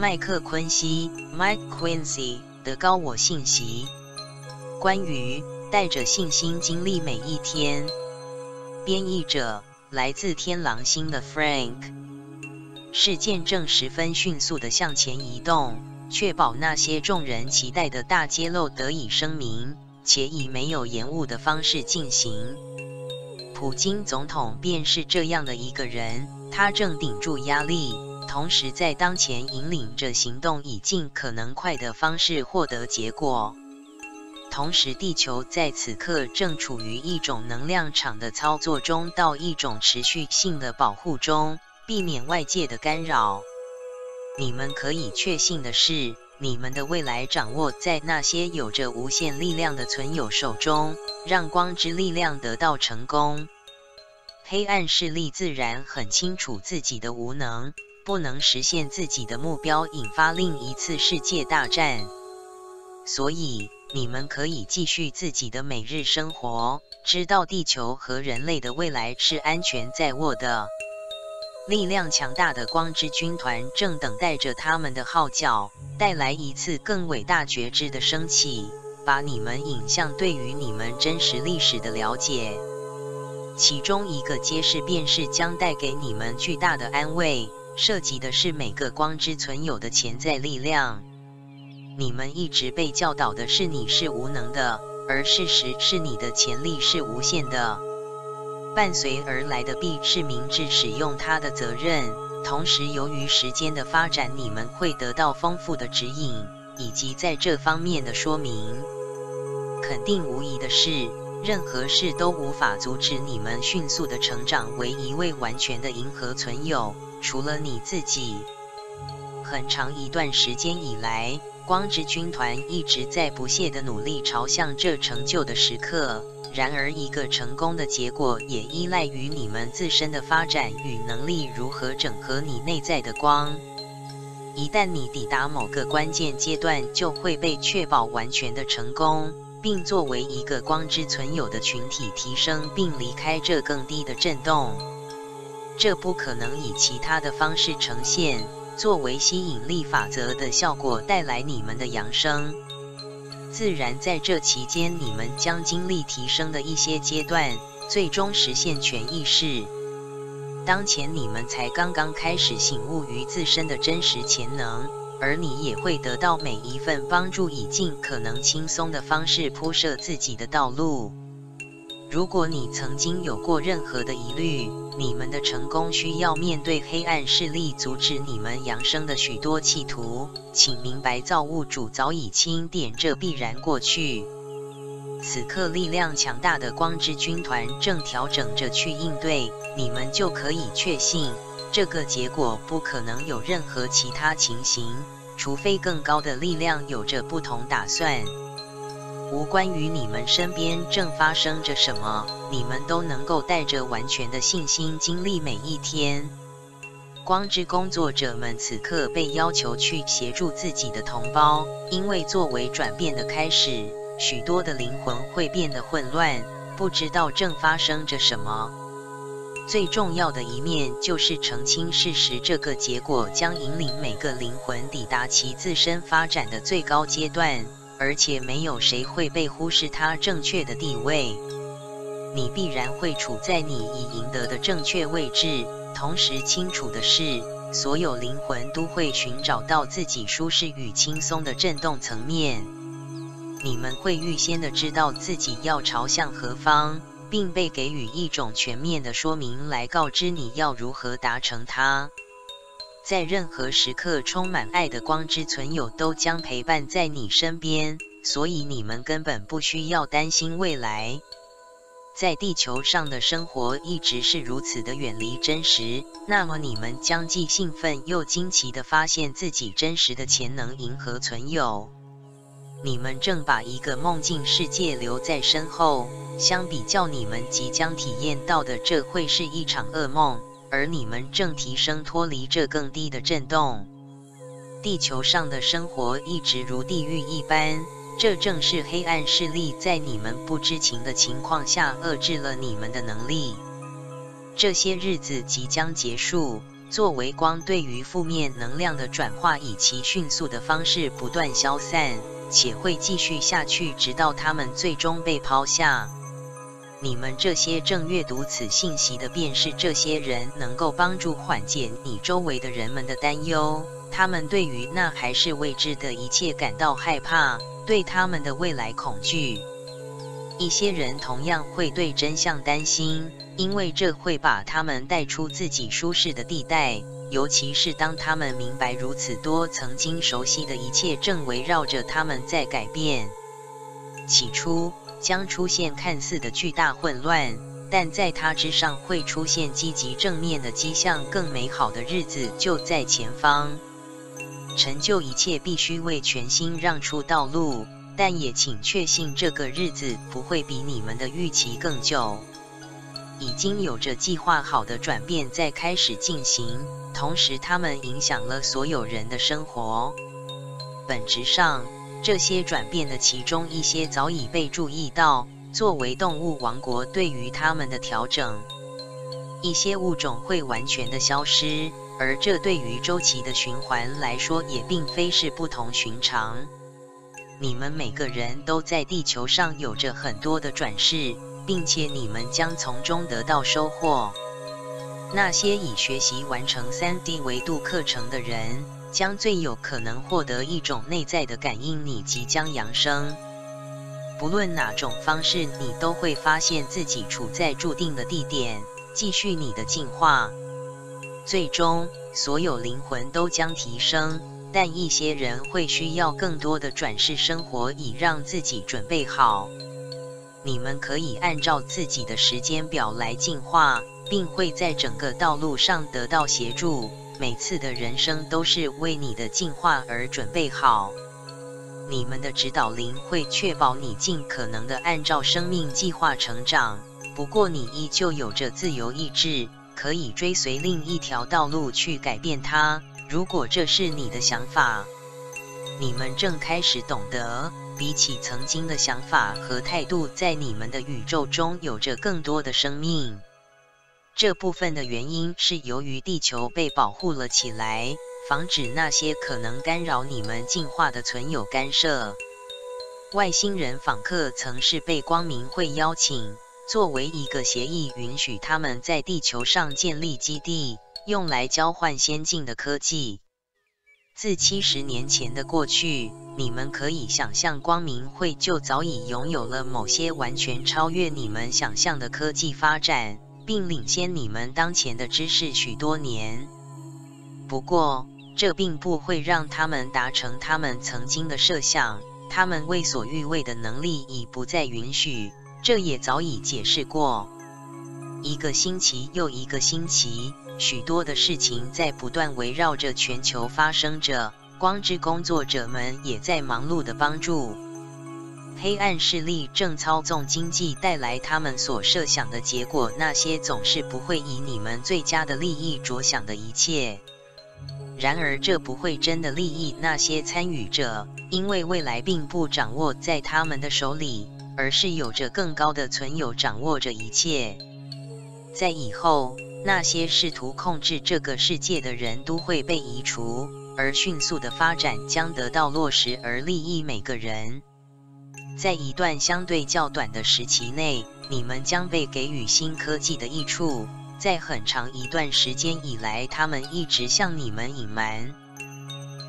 麦克昆西 （Mike Quincy） 的高我信息，关于带着信心经历每一天。编译者来自天狼星的 Frank。事件正十分迅速地向前移动，确保那些众人期待的大揭露得以声明，且以没有延误的方式进行。普京总统便是这样的一个人，他正顶住压力，同时在当前引领着行动，以尽可能快的方式获得结果。同时，地球在此刻正处于一种能量场的操作中，到一种持续性的保护中。避免外界的干扰。你们可以确信的是，你们的未来掌握在那些有着无限力量的存有手中，让光之力量得到成功。黑暗势力自然很清楚自己的无能，不能实现自己的目标，引发另一次世界大战。所以，你们可以继续自己的每日生活，知道地球和人类的未来是安全在握的。力量强大的光之军团正等待着他们的号角，带来一次更伟大觉知的升起，把你们引向对于你们真实历史的了解。其中一个揭示便是将带给你们巨大的安慰，涉及的是每个光之存有的潜在力量。你们一直被教导的是你是无能的，而事实是你的潜力是无限的。伴随而来的必是明智使用它的责任，同时由于时间的发展，你们会得到丰富的指引以及在这方面的说明。肯定无疑的是，任何事都无法阻止你们迅速的成长为一位完全的银河存有，除了你自己。很长一段时间以来，光之军团一直在不懈的努力朝向这成就的时刻。然而，一个成功的结果也依赖于你们自身的发展与能力如何整合你内在的光。一旦你抵达某个关键阶段，就会被确保完全的成功，并作为一个光之存有的群体提升并离开这更低的震动。这不可能以其他的方式呈现。作为吸引力法则的效果带来你们的扬升。自然，在这期间，你们将经历提升的一些阶段，最终实现全意识。当前，你们才刚刚开始醒悟于自身的真实潜能，而你也会得到每一份帮助，以尽可能轻松的方式铺设自己的道路。如果你曾经有过任何的疑虑，你们的成功需要面对黑暗势力阻止你们扬升的许多企图，请明白造物主早已清点这必然过去。此刻力量强大的光之军团正调整着去应对，你们就可以确信，这个结果不可能有任何其他情形，除非更高的力量有着不同打算。无关于你们身边正发生着什么，你们都能够带着完全的信心经历每一天。光之工作者们此刻被要求去协助自己的同胞，因为作为转变的开始，许多的灵魂会变得混乱，不知道正发生着什么。最重要的一面就是澄清事实，这个结果将引领每个灵魂抵达其自身发展的最高阶段。而且没有谁会被忽视他正确的地位，你必然会处在你已赢得的正确位置。同时，清楚的是，所有灵魂都会寻找到自己舒适与轻松的振动层面。你们会预先的知道自己要朝向何方，并被给予一种全面的说明来告知你要如何达成它。在任何时刻，充满爱的光之存有都将陪伴在你身边，所以你们根本不需要担心未来。在地球上的生活一直是如此的远离真实，那么你们将既兴奋又惊奇地发现自己真实的潜能银河存有。你们正把一个梦境世界留在身后，相比较你们即将体验到的，这会是一场噩梦。而你们正提升脱离这更低的震动，地球上的生活一直如地狱一般，这正是黑暗势力在你们不知情的情况下遏制了你们的能力。这些日子即将结束，作为光对于负面能量的转化，以其迅速的方式不断消散，且会继续下去，直到它们最终被抛下。你们这些正阅读此信息的，便是这些人，能够帮助缓解你周围的人们的担忧。他们对于那还是未知的一切感到害怕，对他们的未来恐惧。一些人同样会对真相担心，因为这会把他们带出自己舒适的地带，尤其是当他们明白如此多曾经熟悉的一切正围绕着他们在改变。起初。将出现看似的巨大混乱，但在它之上会出现积极正面的迹象，更美好的日子就在前方。成就一切必须为全新让出道路，但也请确信这个日子不会比你们的预期更久。已经有着计划好的转变在开始进行，同时它们影响了所有人的生活。本质上。这些转变的其中一些早已被注意到，作为动物王国对于它们的调整，一些物种会完全的消失，而这对于周期的循环来说也并非是不同寻常。你们每个人都在地球上有着很多的转世，并且你们将从中得到收获。那些已学习完成三 D 维度课程的人。将最有可能获得一种内在的感应，你即将扬升。不论哪种方式，你都会发现自己处在注定的地点，继续你的进化。最终，所有灵魂都将提升，但一些人会需要更多的转世生活，以让自己准备好。你们可以按照自己的时间表来进化，并会在整个道路上得到协助。每次的人生都是为你的进化而准备好。你们的指导灵会确保你尽可能的按照生命计划成长。不过，你依旧有着自由意志，可以追随另一条道路去改变它。如果这是你的想法，你们正开始懂得，比起曾经的想法和态度，在你们的宇宙中有着更多的生命。这部分的原因是由于地球被保护了起来，防止那些可能干扰你们进化的存有干涉。外星人访客曾是被光明会邀请，作为一个协议，允许他们在地球上建立基地，用来交换先进的科技。自七十年前的过去，你们可以想象，光明会就早已拥有了某些完全超越你们想象的科技发展。并领先你们当前的知识许多年。不过，这并不会让他们达成他们曾经的设想。他们为所欲为的能力已不再允许，这也早已解释过。一个星期又一个星期，许多的事情在不断围绕着全球发生着。光之工作者们也在忙碌的帮助。黑暗势力正操纵经济，带来他们所设想的结果。那些总是不会以你们最佳的利益着想的一切。然而，这不会真的利益那些参与者，因为未来并不掌握在他们的手里，而是有着更高的存有掌握着一切。在以后，那些试图控制这个世界的人都会被移除，而迅速的发展将得到落实，而利益每个人。在一段相对较短的时期内，你们将被给予新科技的益处。在很长一段时间以来，他们一直向你们隐瞒。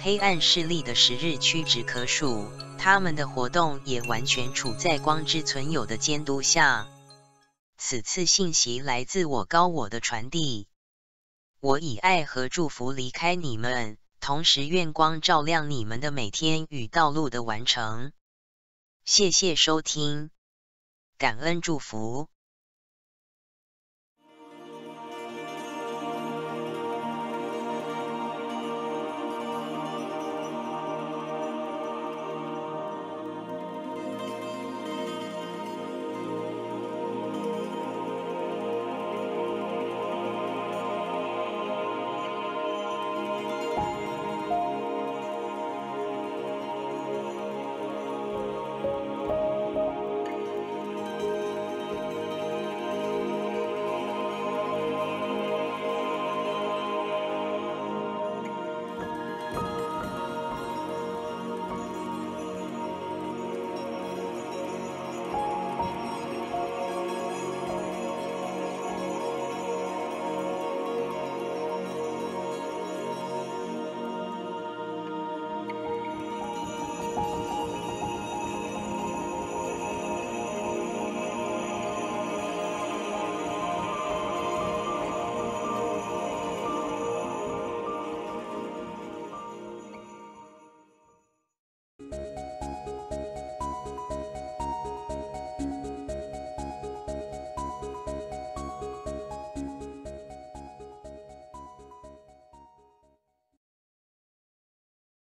黑暗势力的时日屈指可数，他们的活动也完全处在光之存有的监督下。此次信息来自我高我的传递。我以爱和祝福离开你们，同时愿光照亮你们的每天与道路的完成。谢谢收听，感恩祝福。